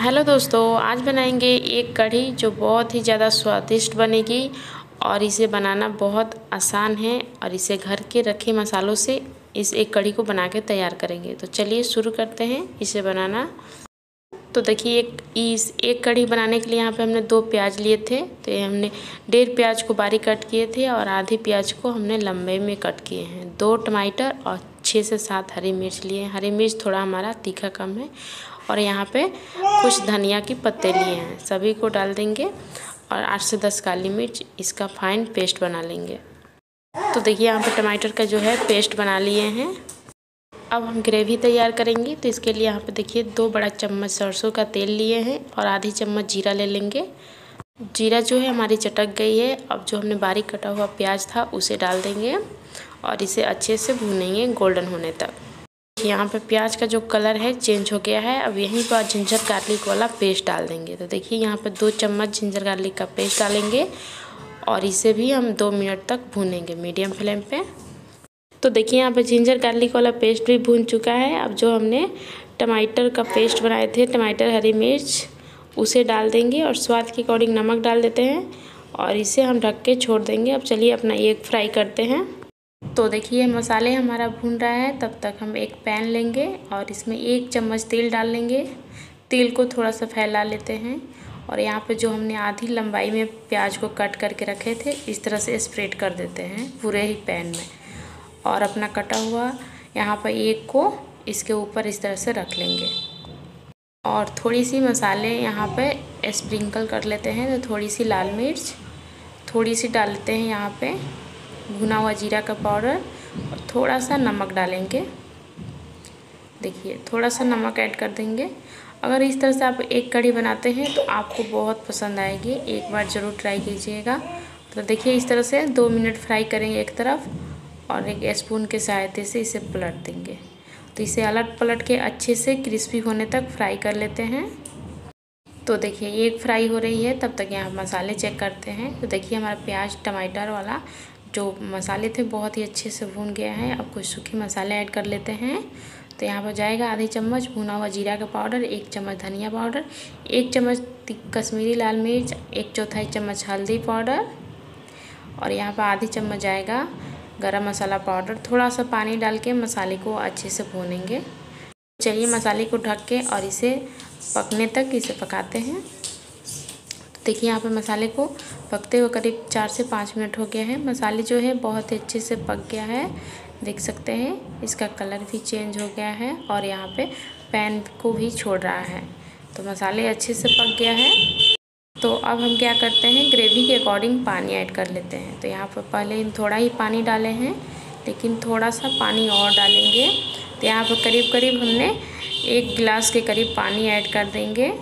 Hello दोस्तों, आज बनाएँगे एक कढ़ी जो बहुत ही ज़्यादा स्वादिष्ट बनेगी और इसे बनाना बहुत आसान है और इसे घर के रखे मसालों से इस एक कढ़ी को बना के तैयार करेंगे। तो चलिए शुरू करते हैं इसे बनाना। तो देखिए, एक, इस एक कढ़ी बनाने के लिए यहाँ पे हमने दो प्याज लिए थे। तो ये हमने डेढ़ प्याज को बारीक कट किए थे और आधे प्याज को हमने लंबे में कट किए हैं। दो टमाटर और छः से सात हरी मिर्च लिए हरी मिर्च थोड़ा हमारा तीखा कम है और यहाँ पे कुछ धनिया की पत्ते लिए हैं। सभी को डाल देंगे और आठ से दस काली मिर्च, इसका फाइन पेस्ट बना लेंगे। तो देखिए यहाँ पे टमाटर का जो है पेस्ट बना लिए हैं। अब हम ग्रेवी तैयार करेंगे। तो इसके लिए यहाँ पे देखिए दो बड़ा चम्मच सरसों का तेल लिए हैं और आधी चम्मच जीरा ले लेंगे। जीरा जो है हमारी चटक गई है। अब जो हमने बारीक कटा हुआ प्याज था, उसे डाल देंगे और इसे अच्छे से भूनेंगे गोल्डन होने तक। यहाँ पे प्याज का जो कलर है चेंज हो गया है। अब यहीं पर जिंजर गार्लिक वाला पेस्ट डाल देंगे। तो देखिए यहाँ पे दो चम्मच जिंजर गार्लिक का पेस्ट डालेंगे और इसे भी हम दो मिनट तक भूनेंगे मीडियम फ्लेम पे। तो देखिए यहाँ पे जिंजर गार्लिक वाला पेस्ट भी भून चुका है। अब जो हमने टमाटर का पेस्ट बनाए थे, टमाटर, हरी मिर्च, उसे डाल देंगे और स्वाद के अकॉर्डिंग नमक डाल देते हैं और इसे हम ढक के छोड़ देंगे। अब चलिए अपना एग फ्राई करते हैं। तो देखिए, मसाले हमारा भून रहा है। तब तक हम एक पैन लेंगे और इसमें एक चम्मच तेल डाल लेंगे। तेल को थोड़ा सा फैला लेते हैं और यहाँ पे जो हमने आधी लंबाई में प्याज को कट करके रखे थे, इस तरह से स्प्रेड कर देते हैं पूरे ही पैन में। और अपना कटा हुआ यहाँ पर एक को इसके ऊपर इस तरह से रख लेंगे। और थोड़ी सी मसाले यहाँ पे स्प्रिंकल कर लेते हैं। तो थोड़ी सी लाल मिर्च, थोड़ी सी डाल लेते हैं यहाँ पे। भुना हुआ जीरा का पाउडर और थोड़ा सा नमक डालेंगे। देखिए, थोड़ा सा नमक ऐड कर देंगे। अगर इस तरह से आप एक कढ़ी बनाते हैं तो आपको बहुत पसंद आएगी। एक बार ज़रूर ट्राई कीजिएगा। तो देखिए, इस तरह से दो मिनट फ्राई करेंगे एक तरफ़ और एक स्पून के सहायते से इसे पलट देंगे। तो इसे अलट पलट के अच्छे से क्रिस्पी होने तक फ्राई कर लेते हैं। तो देखिए एक फ्राई हो रही है। तब तक यहाँ मसाले चेक करते हैं। तो देखिए, हमारा प्याज, टमाटर वाला जो मसाले थे बहुत ही अच्छे से भून गया है। अब कुछ सूखे मसाले ऐड कर लेते हैं। तो यहाँ पर जाएगा आधी चम्मच भुना हुआ जीरा का पाउडर, एक चम्मच धनिया पाउडर, एक चम्मच कश्मीरी लाल मिर्च, एक चौथाई चम्मच हल्दी पाउडर और यहाँ पर आधी चम्मच जाएगा गरम मसाला पाउडर। थोड़ा सा पानी डाल के मसाले को अच्छे से भूनेंगे। चलिए मसाले को ढक के और इसे पकने तक इसे पकाते हैं। देखिए, यहाँ पे मसाले को पकते हुए करीब चार से पाँच मिनट हो गया है। मसाले जो है, बहुत ही अच्छे से पक गया है। देख सकते हैं, इसका कलर भी चेंज हो गया है और यहाँ पे पैन को भी छोड़ रहा है। तो मसाले अच्छे से पक गया है। तो अब हम क्या करते हैं, ग्रेवी के अकॉर्डिंग पानी ऐड कर लेते हैं। तो यहाँ पर पहले थोड़ा ही पानी डाले हैं, लेकिन थोड़ा सा पानी और डालेंगे। तो यहाँ पर करीब करीब हमने एक गिलास के करीब पानी ऐड कर देंगे।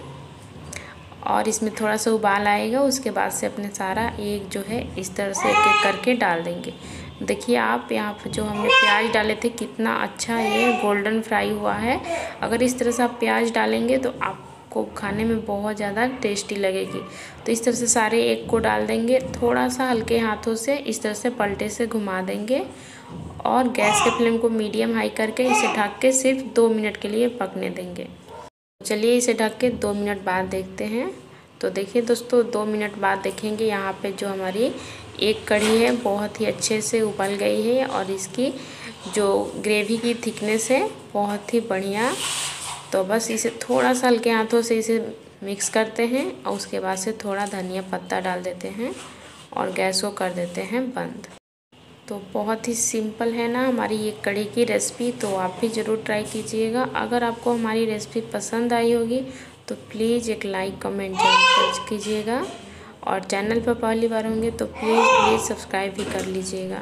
और इसमें थोड़ा सा उबाल आएगा, उसके बाद से अपने सारा एक जो है इस तरह से एक एक करके डाल देंगे। देखिए आप यहाँ पर जो हमने प्याज डाले थे, कितना अच्छा ये गोल्डन फ्राई हुआ है। अगर इस तरह से आप प्याज डालेंगे तो आपको खाने में बहुत ज़्यादा टेस्टी लगेगी। तो इस तरह से सारे एक को डाल देंगे, थोड़ा सा हल्के हाथों से इस तरह से पलटे से घुमा देंगे और गैस के फ्लेम को मीडियम हाई करके इसे ढक के सिर्फ़ दो मिनट के लिए पकने देंगे। चलिए इसे ढक के दो मिनट बाद देखते हैं। तो देखिए दोस्तों, दो मिनट बाद देखेंगे यहाँ पे जो हमारी एक कढ़ी है, बहुत ही अच्छे से उबल गई है और इसकी जो ग्रेवी की थिकनेस है, बहुत ही बढ़िया। तो बस इसे थोड़ा सा हल्के हाथों से इसे मिक्स करते हैं और उसके बाद से थोड़ा धनिया पत्ता डाल देते हैं और गैस को कर देते हैं बंद। तो बहुत ही सिंपल है ना हमारी ये कड़ी की रेसिपी तो आप भी ज़रूर ट्राई कीजिएगा। अगर आपको हमारी रेसिपी पसंद आई होगी तो प्लीज़ एक लाइक, कमेंट ज़रूर कीजिएगा। और चैनल पर पहली बार होंगे तो प्लीज़ प्लीज़ सब्सक्राइब भी कर लीजिएगा।